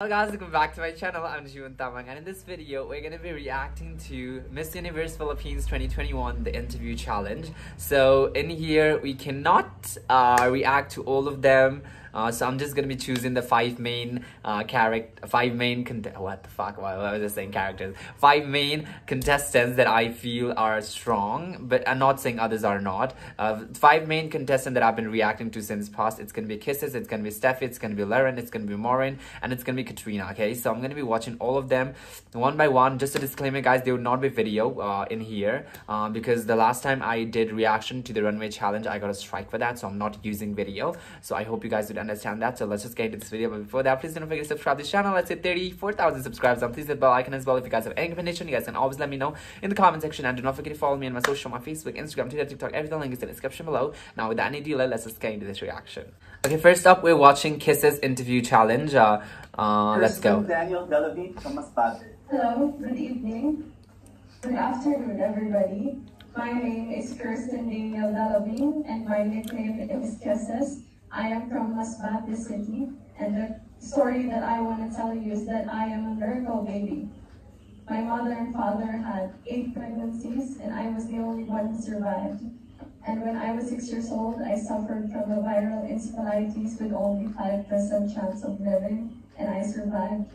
Hello guys, welcome back to my channel. I'm Jeevan Tamang and in this video, we're to be reacting to Miss Universe Philippines 2021, the interview challenge. So in here, we cannot uh, react to all of them. Uh, so I'm just gonna be choosing the five main uh, character, five main what the fuck? Why was I saying characters? Five main contestants that I feel are strong, but I'm not saying others are not. Uh, five main contestants that I've been reacting to since past. It's gonna be Kisses, it's gonna be Steffi, it's gonna be Lauren, it's gonna be Maureen, and it's gonna be Katrina. Okay, so I'm gonna be watching all of them one by one. Just a disclaimer, guys, there will not be video uh, in here uh, because the last time I did reaction to the runway challenge, I got a strike for that, so I'm not using video. So I hope you guys would understand that. So let's just get into this video. But before that, please don't forget to subscribe to this channel. Let's hit 34,000 subscribers. And please hit the bell icon as well. If you guys have any information, you guys can always let me know in the comment section. And do not forget to follow me on my social, my Facebook, Instagram, Twitter, TikTok. Everything link is in the description below. Now, without any delay, let's just get into this reaction. Okay, first up, we're watching Kisses interview challenge. Uh, uh, let's go. Danielle Delavin from Hello, good evening. Good afternoon, everybody. My name is Kirsten Danielle Delavin, and my nickname is Kisses. I am from Masbate City, and the story that I want to tell you is that I am a miracle baby. My mother and father had eight pregnancies, and I was the only one who survived. And when I was six years old, I suffered from a viral encephalitis with only 5% chance of living, and I survived.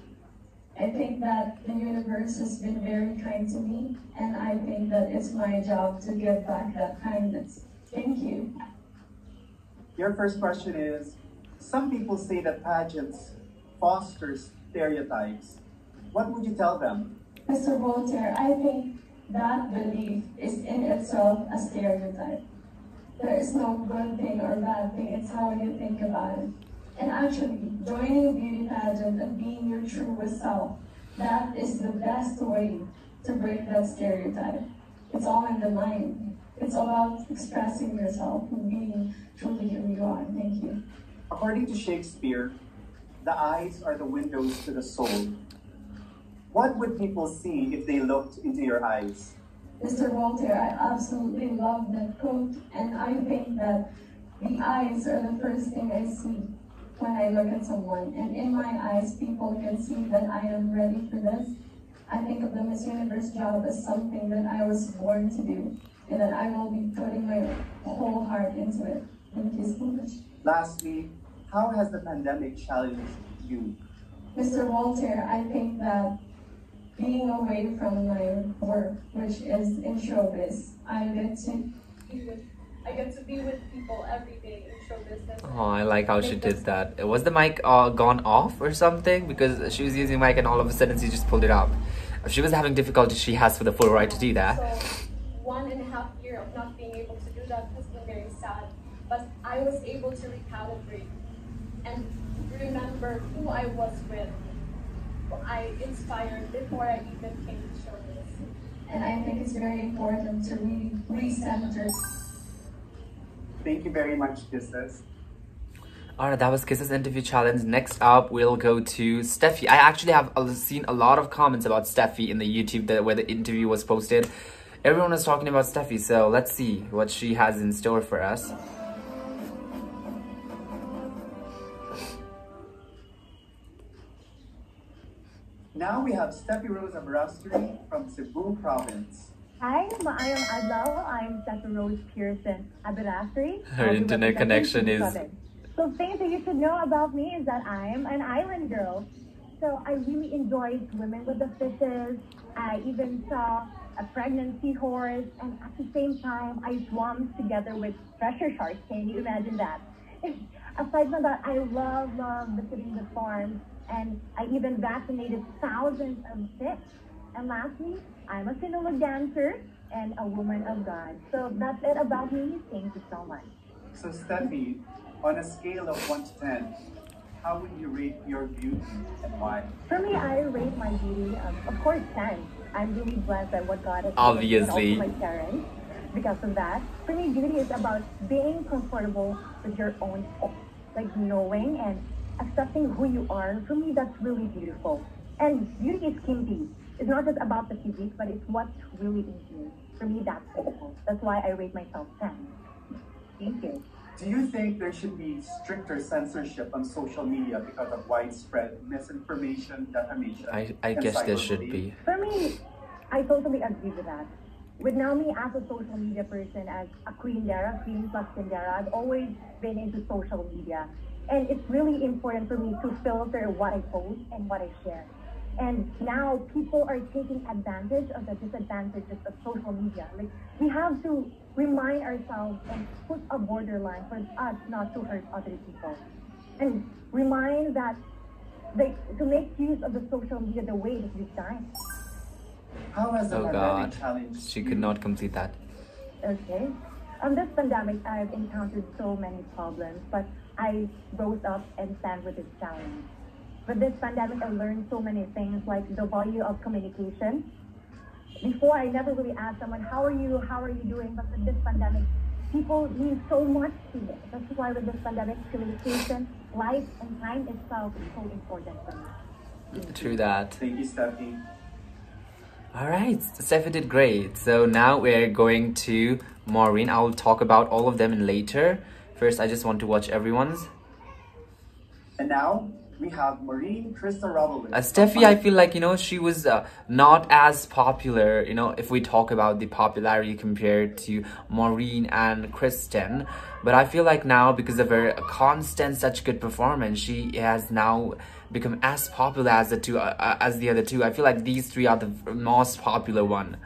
I think that the universe has been very kind to me, and I think that it's my job to give back that kindness. Thank you. Your first question is, some people say that pageants foster stereotypes. What would you tell them? Mr. Voltaire, I think that belief is in itself a stereotype. There is no good thing or bad thing, it's how you think about it. And actually, joining a beauty pageant and being your truest self, that is the best way to break that stereotype. It's all in the mind. It's about expressing yourself and being truly who you are. Thank you. According to Shakespeare, the eyes are the windows to the soul. What would people see if they looked into your eyes? Mr. Walter, I absolutely love that quote, and I think that the eyes are the first thing I see when I look at someone. And in my eyes, people can see that I am ready for this. I think of the Miss Universe job as something that I was born to do, and that I will be putting my whole heart into it. Thank you so much. Lastly, how has the pandemic challenged you? Mr. Walter, I think that being away from my work, which is in showbiz, I get to be with, I get to be with people every day in show business. Oh, I like how she did that. Was the mic uh, gone off or something? Because she was using mic and all of a sudden she just pulled it up. If she was having difficulty, she has for the full right to do that. So one and a half year of not being able to do that has been very sad. But I was able to recalibrate and remember who I was with, who I inspired before I even came to show this. And I think it's very important to really recenter. Thank you very much, Kisses. Alright, that was Kisses interview challenge. Next up, we'll go to Steffi. I actually have uh, seen a lot of comments about Steffi in the YouTube that, where the interview was posted. Everyone was talking about Steffi, so let's see what she has in store for us. Now we have Steffi Rose Aberasturi from Cebu Province. Hi, maayong adlaw. I'm Steffi Rose Pearson Aberasturi. Her internet connection is- So things that you should know about me is that I'm an island girl. So I really enjoy swimming with the fishes. I even saw a pregnancy horse, and at the same time, I swam together with thresher sharks. Can you imagine that? Aside from that, I love, love visiting the farms, and I even vaccinated thousands of fish. And lastly, I'm a Sinulog dancer and a woman of God. So that's it about me. Thank you so much. So Steffi, on a scale of 1 to 10, how would you rate your beauty and why? For me, I rate my beauty, um, of course, 10. I'm really blessed by what God has given me Obviously. and also my parents. Because of that, for me, beauty is about being comfortable with your own like knowing and accepting who you are. For me, that's really beautiful. And beauty is kinky. It's not just about the physique, but it's what's really in you. For me, that's beautiful. That's why I rate myself 10. Thank you. Do you think there should be stricter censorship on social media because of widespread misinformation, defamation? I, I and guess there should be. For me, I totally agree with that. With now me as a social media person, as a Queen Dara, Queen plus Quindera, I've always been into social media. And it's really important for me to filter what I post and what I share. And now people are taking advantage of the disadvantages of social media. Like we have to remind ourselves and put a borderline for us not to hurt other people. And remind that like to make use of the social media the way it is designed. How has the Oh God, challenged she you? could not complete that. Okay. On this pandemic, I've encountered so many problems, but I rose up and stand with this challenge. With this pandemic, I learned so many things like the value of communication. Before, I never really asked someone, how are you, how are you doing? But with this pandemic, people mean so much to me. That's why with this pandemic, communication, life, and time itself is so important for me. True that. Thank you, Stephanie. All right, Steffi did great. So now we're going to Maureen. I'll talk about all of them in later. First, I just want to watch everyone's. And now we have Maureen Christa Wroblewitz. Uh, Steffi, I feel like, you know, she was uh, not as popular, you know, if we talk about the popularity compared to Maureen and Kirsten. But I feel like now, because of her constant, such good performance, she has now become as popular as the two, uh, uh, as the other two. I feel like these three are the most popular one.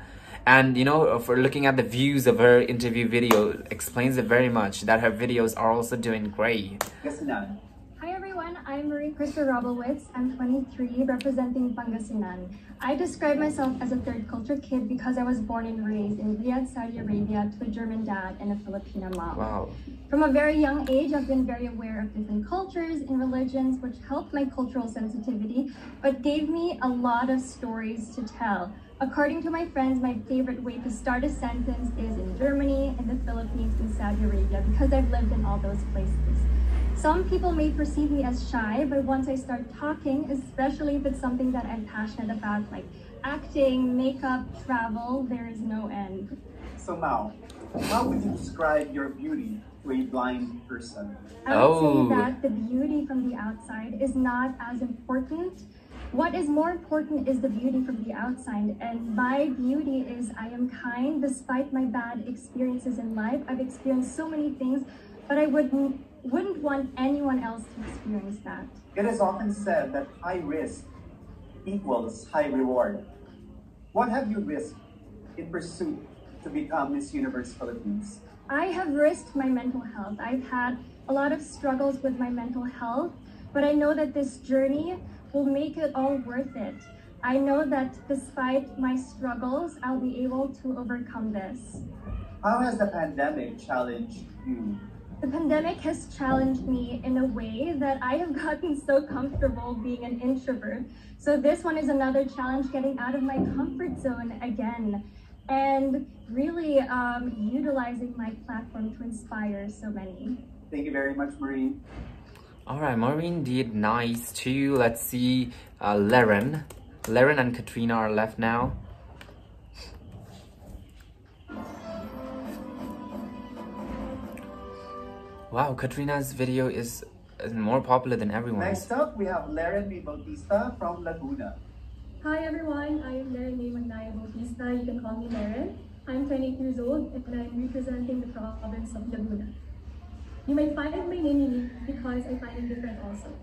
And, you know, for looking at the views of her interview video, explains it very much that her videos are also doing great. Gasinan. Hi everyone, I'm Marie Christa Wroblewitz. I'm 23, representing Pangasinan. I describe myself as a third culture kid because I was born and raised in Riyadh, Saudi Arabia to a German dad and a Filipino mom. Wow. From a very young age, I've been very aware of different cultures and religions, which helped my cultural sensitivity, but gave me a lot of stories to tell. According to my friends, my favorite way to start a sentence is in Germany, in the Philippines, in Saudi Arabia, because I've lived in all those places. Some people may perceive me as shy, but once I start talking, especially if it's something that I'm passionate about, like acting, makeup, travel, there is no end. So now, how would you describe your beauty to a blind person? I would Oh. say that the beauty from the outside is not as important. What is more important is the beauty from the outside. And my beauty is I am kind despite my bad experiences in life. I've experienced so many things, but I wouldn't wouldn't want anyone else to experience that. It is often said that high risk equals high reward. What have you risked in pursuit to become Miss Universe Philippines? I have risked my mental health. I've had a lot of struggles with my mental health, but I know that this journey will make it all worth it. I know that despite my struggles, I'll be able to overcome this. How has the pandemic challenged you? The pandemic has challenged me in a way that I have gotten so comfortable being an introvert. So this one is another challenge, getting out of my comfort zone again and really um, utilizing my platform to inspire so many. Thank you very much, Marie. All right, Maureen did nice too. Let's see, uh, Leren. Leren and Katrina are left now. Wow, Katrina's video is is more popular than everyone's. Next up, we have Leren Mae Bautista from Laguna. Hi everyone, I'm Leren Mae Magnaya Bautista. You can call me Leren. I'm 28 years old and I'm representing the province of Laguna. You might find my name unique because I find it different also.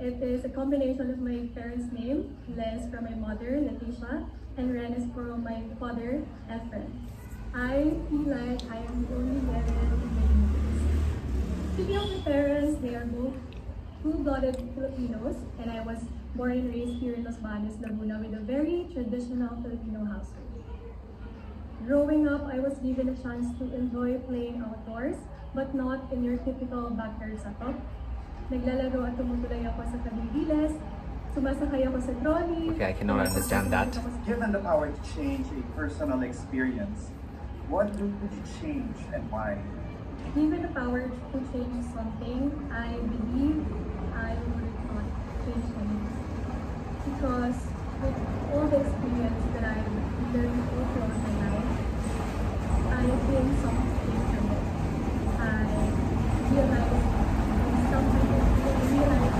It is a combination of my parents' name, Les from my mother, Leticia, and Ren is from my father, Efren. I feel like I am the only Leren in my universe. Speaking of my parents, they are both full-blooded Filipinos, and I was born and raised here in Los Baños, Laguna, with a very traditional Filipino household. Growing up, I was given a chance to enjoy playing outdoors, but not in your typical backyard setup. Naglalaro at tumutulay ako sa kabibiles, sumasakay ako sa trolley. Okay, I cannot understand that. Given the power to change a personal experience, what would you change and why? Given the power to change something, I believe I would not change anything. Because with all the experience that I've learned all throughout my life, I gained something from it. I realize some realize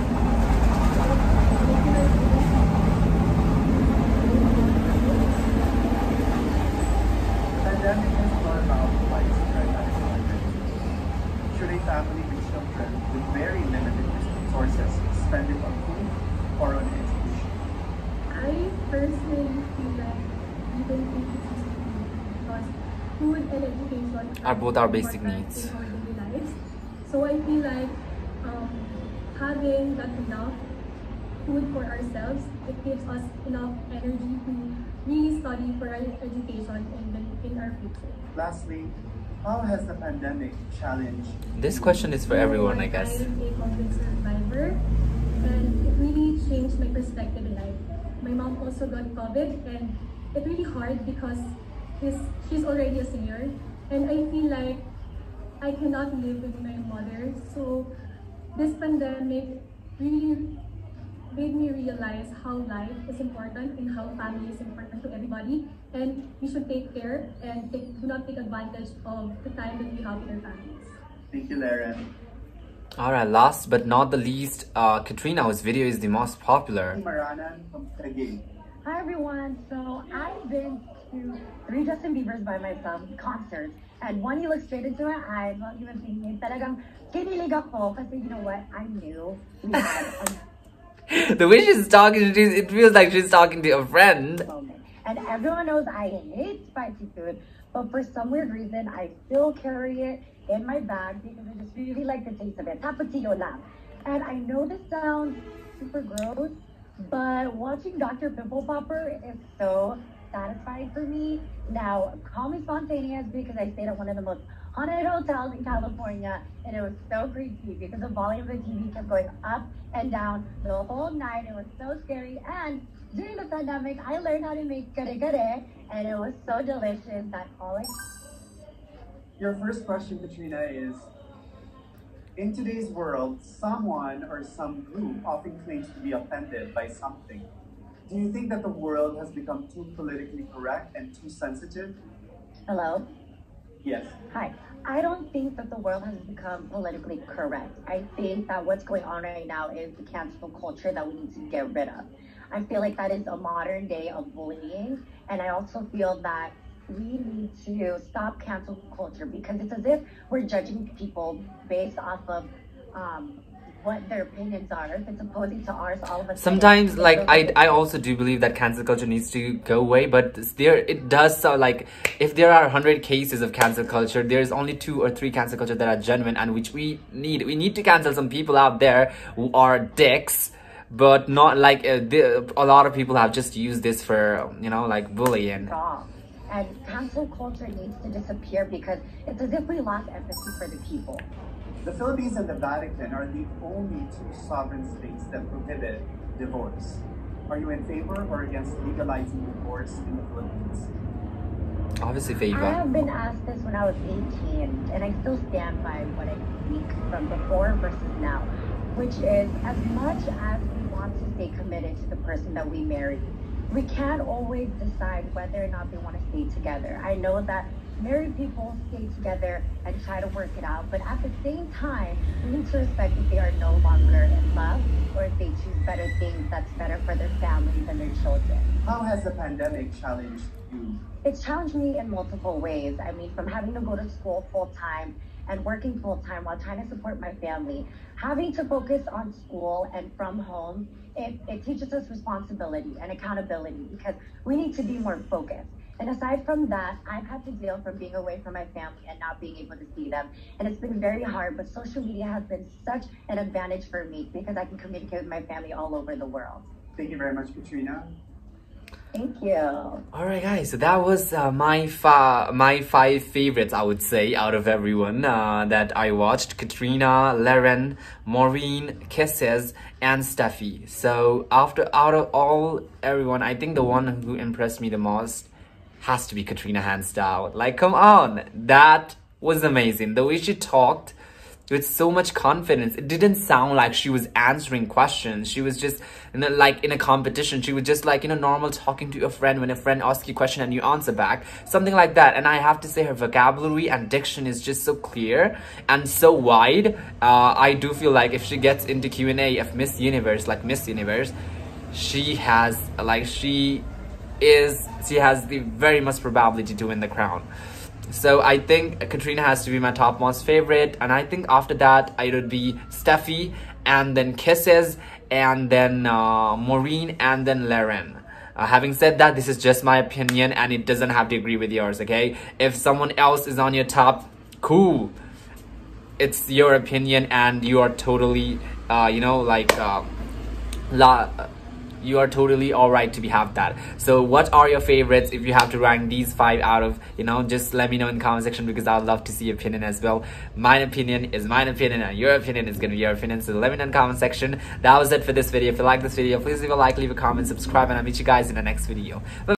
The pandemic has brought about widespread unemployment. Should a family with children with very limited resources spend it on food or on education? I personally feel like we don't think it's easy because food and education Are both our basic needs. in our daily lives. So I feel like um, having that enough food for ourselves, it gives us enough energy to really study for our education in, the, in our future. Lastly, how has the pandemic challenged This question is for everyone, I guess. I'm a COVID survivor, and it really changed my perspective in life. My mom also got COVID, and it really hard because his, she's already a senior, and I feel like I cannot live with my mother. So this pandemic really made me realize how life is important and how family is important to everybody, and we should take care and take, do not take advantage of the time that we have with our families. Thank you, Leren. Alright, last but not the least, uh, Katrina, whose video is the most popular. Maranan from Hi everyone. So I've been to three Justin Bieber's by myself concerts. And one, he looked straight into my eyes while he was singing. Talagang kinilig ako kasi you know what? I knew we had a the way she's talking, she's, it feels like she's talking to a friend. And everyone knows I hate spicy food, but for some weird reason, I still carry it in my bag because I just really like the taste of it. Tapatio lang. And I know this sounds super gross, but watching Dr. Pimple Popper is so satisfying for me. Now, call me spontaneous because I stayed at one of the most haunted hotels in California, and it was so creepy because the volume of the TV kept going up and down the whole night. It was so scary. And during the pandemic, I learned how to make kare kare, and it was so delicious that all I Your first question, Katrina, is In today's world, someone or some group often claims to be offended by something. Do you think that the world has become too politically correct and too sensitive? hello. Yes. Hi. I don't think that the world has become politically correct. I think that what's going on right now is the cancel culture that we need to get rid of. I feel like that is a modern day of bullying. And I also feel that we need to stop cancel culture because it's as if we're judging people based off of um, what their opinions are. If it's opposing to ours, all of a. Sometimes, it like I, I also do believe that cancel culture needs to go away. But there, it does sound like if there are hundred cases of cancel culture, there's only two or three cancel culture that are genuine and which we need. We need to cancel some people out there who are dicks, but not like uh, the, a lot of people have just used this for you know like bullying. wrong. And cancel culture needs to disappear because it's as if we lost empathy for the people. The Philippines and the Vatican are the only two sovereign states that prohibit divorce. Are you in favor or against legalizing divorce in the Philippines? Obviously, favor. I have been asked this when I was 18, and I still stand by what I think from before versus now, which is as much as we want to stay committed to the person that we marry, we can't always decide whether or not they want to stay together. I know that married people stay together and try to work it out, but at the same time, we need to respect if they are no longer in love or if they choose better things that's better for their families and their children. How has the pandemic challenged you? It's challenged me in multiple ways. I mean, from having to go to school full time and working full time while trying to support my family, having to focus on school and from home, it, it teaches us responsibility and accountability because we need to be more focused. And aside from that, I've had to deal from being away from my family and not being able to see them. And it's been very hard, but social media has been such an advantage for me because I can communicate with my family all over the world. Thank you very much, Katrina. Thank you. All right, guys. So that was uh, my fa- my five favorites, I would say, out of everyone uh, that I watched: Katrina, Leren, Maureen, Kisses, and Steffi. So after out of all everyone, I think the one who impressed me the most has to be Katrina, hands down. Like, come on, that was amazing. The way she talked, with so much confidence. It didn't sound like she was answering questions. She was just you know, like in a competition. She was just like, you know, normal talking to a friend when a friend asks you a question and you answer back. Something like that. And I have to say her vocabulary and diction is just so clear and so wide. Uh, I do feel like if she gets into Q&A of Miss Universe, like Miss Universe, she has, like, she is, she has the very much probability to win the crown. So I think Katrina has to be my top most favorite. And I think after that, it would be Steffi and then Kisses and then uh, Maureen and then Leren. Uh, having said that, this is just my opinion and it doesn't have to agree with yours, okay? If someone else is on your top, cool. It's your opinion and you are totally, uh, you know, like, uh, la you are totally all right to be have that. So what are your favorites? If you have to rank these five out of you know just let me know in the comment section because i'd love to see your opinion as well. My opinion is my opinion and your opinion is gonna be your opinion. So let me know in the comment section. That was it for this video. If you like this video please leave a like leave a comment subscribe and i'll meet you guys in the next video